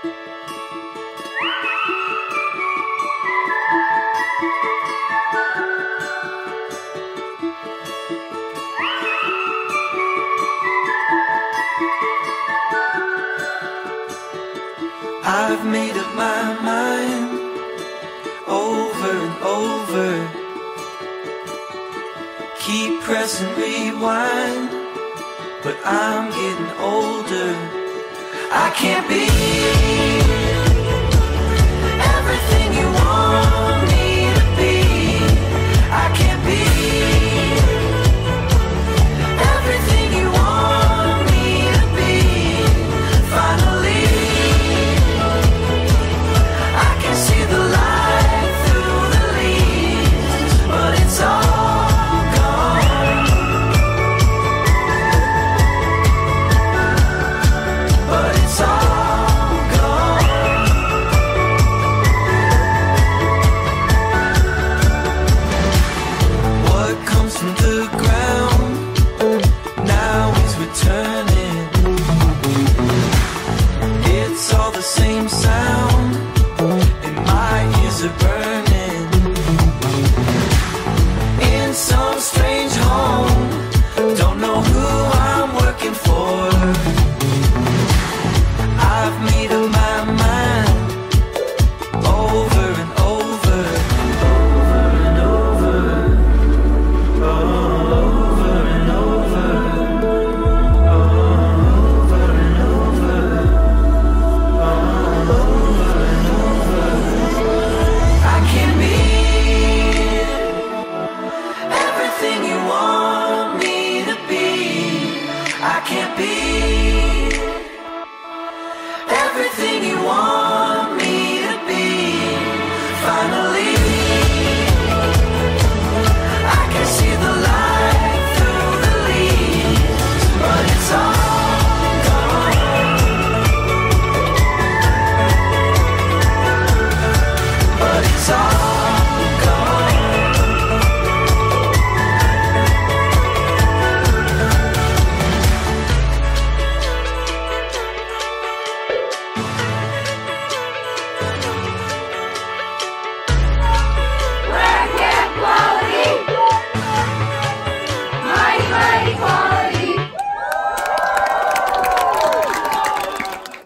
I've made up my mind over and over. Keep pressing rewind, but I'm getting older. I can't be.